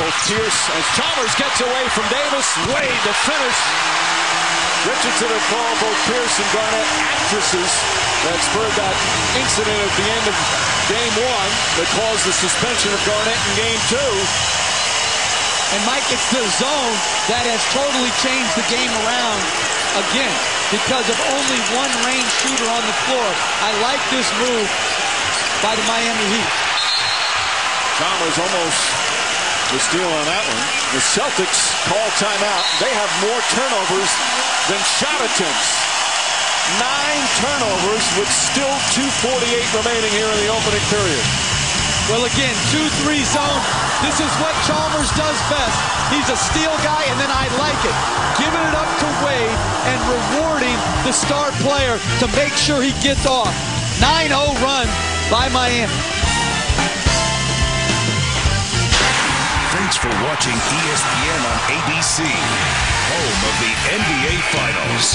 both Pierce as Chalmers gets away from Davis. Wade to finish. Richardson had called both Pierce and Garnett actresses that spurred that incident at the end of game one that caused the suspension of Garnett in game two. And Mike, it's the zone that has totally changed the game around again because of only one range shooter on the floor. I like this move by the Miami Heat. Chalmers almost the steal on that one. The Celtics call timeout. They have more turnovers than shot attempts. Nine turnovers with still 2.48 remaining here in the opening period. Well, again, 2-3 zone. This is what Chalmers does best. He's a steal guy, and then I like it. Giving it up to Wade and rewarding the star player to make sure he gets off. 9-0 run by Miami. For watching ESPN on ABC, home of the NBA Finals.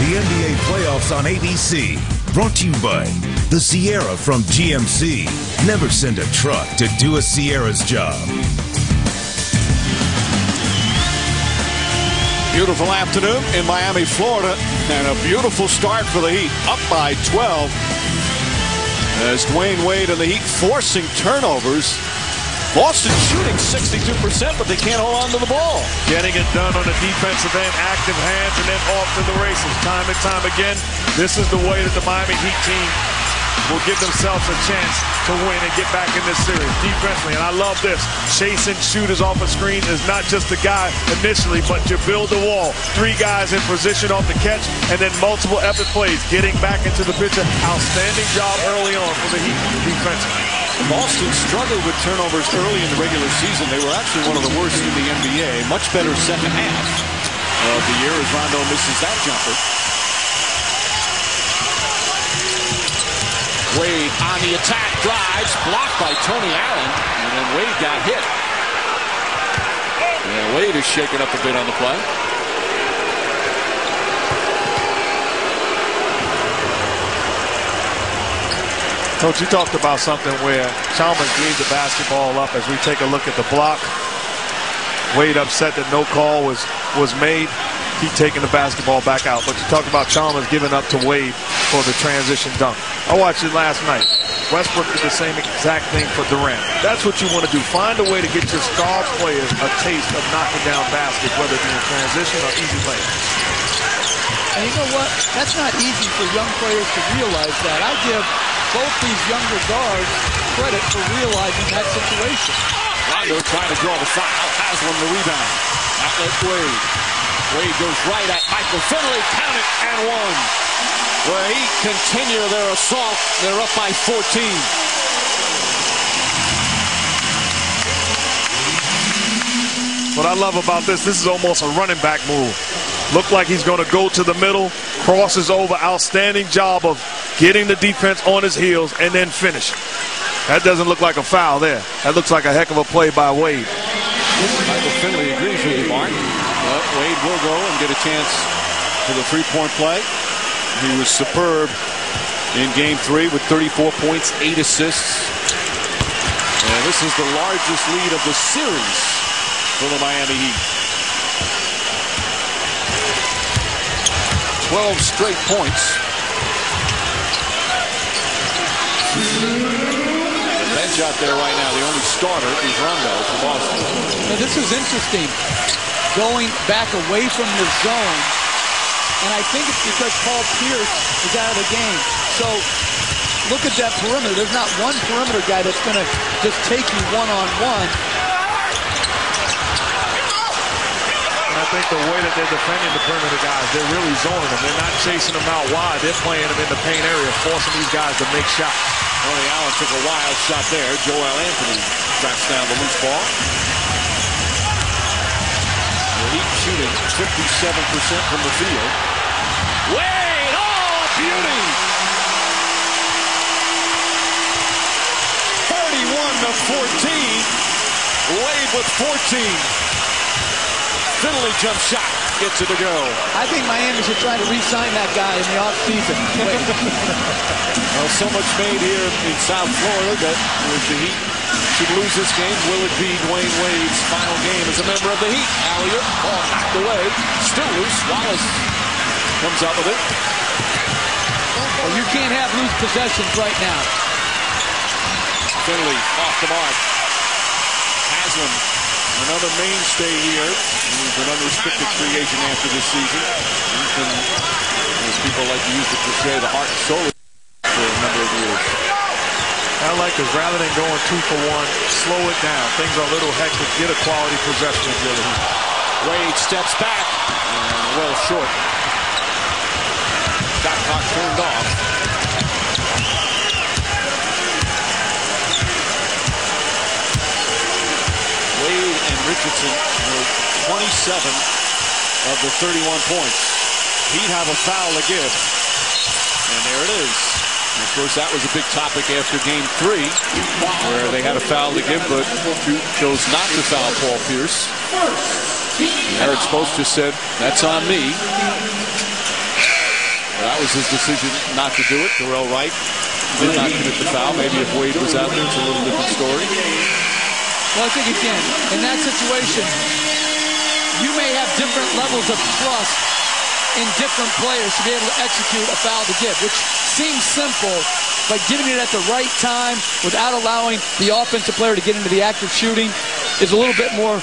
The NBA playoffs on ABC, brought to you by the Sierra from GMC. Never send a truck to do a Sierra's job. Beautiful afternoon in Miami, Florida, and a beautiful start for the Heat, up by 12. As Dwyane Wade and the Heat forcing turnovers. Boston shooting 62%, but they can't hold on to the ball. Getting it done on the defensive end, active hands, and then off to the races. Time and time again, this is the way that the Miami Heat team will give themselves a chance to win and get back in this series defensively. And I love this. Chasing shooters off a screen is not just a guy initially, but you build the wall. Three guys in position off the catch, and then multiple epic plays. Getting back into the picture. Outstanding job early on for the Heat defensively. Boston struggled with turnovers early in the regular season. They were actually one of the worst in the NBA. Much better second half of the year as Rondo misses that jumper. Wade on the attack, drives, blocked by Tony Allen, and then Wade got hit. Yeah, Wade is shaken up a bit on the play. Coach, you talked about something where Chalmers gave the basketball up as we take a look at the block. Wade upset that no call was, was made. He taking the basketball back out. But you talked about Chalmers giving up to Wade for the transition dunk. I watched it last night. Westbrook did the same exact thing for Durant. That's what you want to do. Find a way to get your star players a taste of knocking down baskets, whether it be in transition or easy layups. And you know what? That's not easy for young players to realize that. I give both these younger guards credit for realizing that situation. Rondo trying to draw the foul, has one the rebound. Outlet Wade. Wade goes right at Michael Finley, count it, and one. Where he continue their assault. They're up by 14. What I love about this, this is almost a running back move. Look like he's going to go to the middle, crosses over, outstanding job of getting the defense on his heels, and then finish. That doesn't look like a foul there. That looks like a heck of a play by Wade. Michael Finley agrees with you, Mark. Wade will go and get a chance for the three-point play. He was superb in game three with 34 points, eight assists. And this is the largest lead of the series for the Miami Heat. 12 straight points. Bench out there right now, the only starter is Rondo for Boston. Now, this is interesting. Going back away from the zone, and I think it's because Paul Pierce is out of the game. So look at that perimeter. There's not one perimeter guy that's going to just take you one-on-one. I think the way that they're defending the perimeter guys, they're really zoning them. They're not chasing them out wide. They're playing them in the paint area, forcing these guys to make shots. Tony Allen took a wild shot there. Joel Anthony tracks down the loose ball. Heat shooting 57% from the field. Wade, oh, beauty! 31 to 14. Wade with 14. Finley jump shot. gets it to go. I think Miami should try to re-sign that guy in the offseason. well, so much made here in South Florida that with the Heat should lose this game, will it be Dwyane Wade's final game as a member of the Heat? Elliott, ball knocked away, still loose. Wallace comes out with it. Well, you can't have loose possessions right now. Finley off the mark. Haslem, another mainstay here. He's an unrestricted free agent after this season. He's been, as people like to use the cliche, the heart and soul for a number of years. I like this. Rather than going two for one, slow it down. Things are a little hectic. Get a quality possession you're Wade steps back. Well short. Shot clock turned off. Wade and Richardson were 27 of the 31 points. He'd have a foul to give. And there it is. And of course, that was a big topic after game three, where they had a foul to give, but chose not to foul Paul Pierce. Erik Spoelstra said, that's on me. Well, that was his decision not to do it. Dorell Wright did not commit the foul. Maybe if Wade was out there, it's a little different story. Well, I think, again, in that situation, you may have different levels of trust in different players to be able to execute a foul to give, which seems simple, but giving it at the right time without allowing the offensive player to get into the act of shooting is a little bit more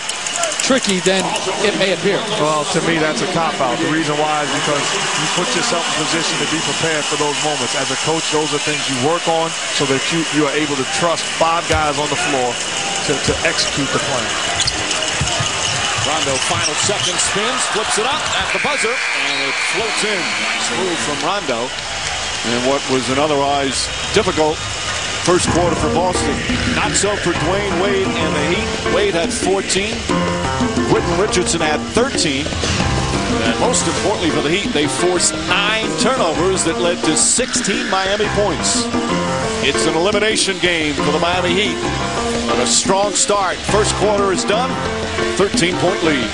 tricky than it may appear. Well, to me, that's a cop-out. The reason why is because you put yourself in position to be prepared for those moments. As a coach, those are things you work on so that you, you are able to trust five guys on the floor to, to execute the plan. Rondo, final second, spins, flips it up at the buzzer, and it floats in. Nice move from Rondo. And what was an otherwise difficult first quarter for Boston. Not so for Dwyane Wade and the Heat. Wade had 14. Quentin Richardson had 13. And most importantly for the Heat, they forced nine turnovers that led to 16 Miami points. It's an elimination game for the Miami Heat. But a strong start. First quarter is done. 13-point lead.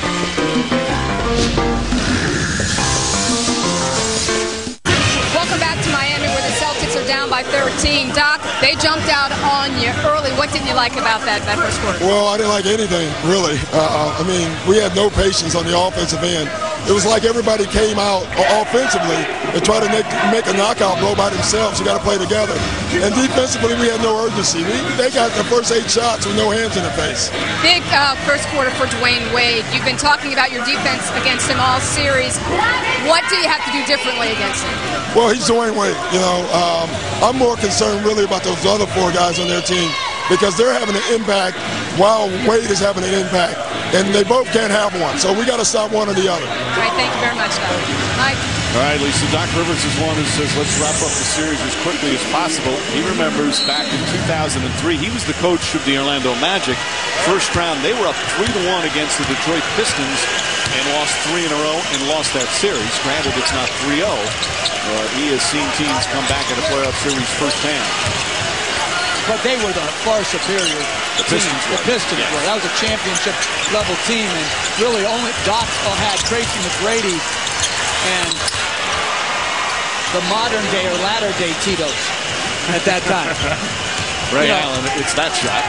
Welcome back to Miami where the Celtics are down by 13. Doc, they jumped out on you early. What didn't you like about that, that first quarter? Well, I didn't like anything, really. Uh, I mean, we had no patience on the offensive end. It was like everybody came out offensively and tried to make, make a knockout blow by themselves. You got to play together. And defensively, we had no urgency. We, they got the first eight shots with no hands in the face. Big uh, first quarter for Dwyane Wade. You've been talking about your defense against him all series. What do you have to do differently against him? Well, he's Dwyane Wade. You know, um, I'm more concerned really about those other four guys on their team because they're having an impact while Wade is having an impact. And they both can't have one. So we got to stop one or the other. All right, thank you very much, Doc. Mike? All right, Lisa. Doc Rivers is one who says, let's wrap up the series as quickly as possible. He remembers back in 2003, he was the coach of the Orlando Magic. First round, they were up 3 to 1 against the Detroit Pistons and lost three in a row and lost that series. Granted, it's not 3 0, but he has seen teams come back in a playoff series firsthand. But they were the far superior The team. Pistons The. Pistons Yes. were. That was a championship level team, and really only Doc had Tracy McGrady and the modern day or latter day Tito's at that time. Ray Yeah. Allen, it's that shot.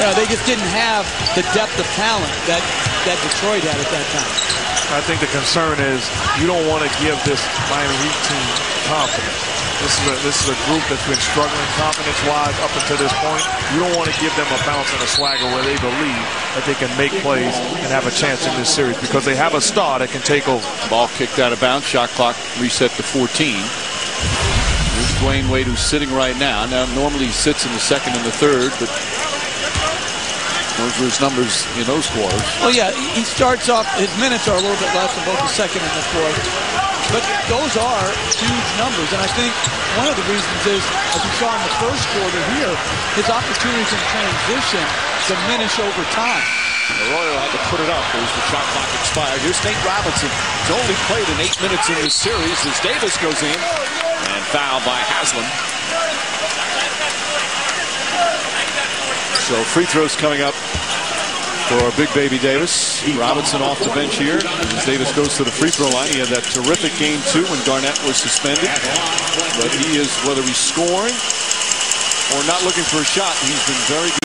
you know, they just didn't have the depth of talent that that Detroit had at that time. I think the concern is you don't want to give this Miami Heat team confidence. This is a this is a group that's been struggling confidence-wise up until this point. You don't want to give them a bounce and a swagger where they believe that they can make plays and have a chance in this series because they have a star that can take over. Ball kicked out of bounds. Shot clock reset to 14. Here's Dwyane Wade, who's sitting right now. Now, normally he sits in the second and the third, but those were his numbers in those quarters. Well, yeah, he he starts off, his minutes are a little bit less than both the second and the fourth. But those are huge numbers. And I think one of the reasons is, as we saw in the first quarter here, his opportunities in transition diminish over time. Arroyo had to put it up as the shot clock expired. Here's Nate Robinson. He's only played in eight minutes in this series as Davis goes in and fouled by Haslem. So free throws coming up for Big Baby Davis. Robinson off the bench here. As Davis goes to the free throw line. He had that terrific game, too, when Garnett was suspended. But he is, whether he's scoring or not looking for a shot, he's been very good.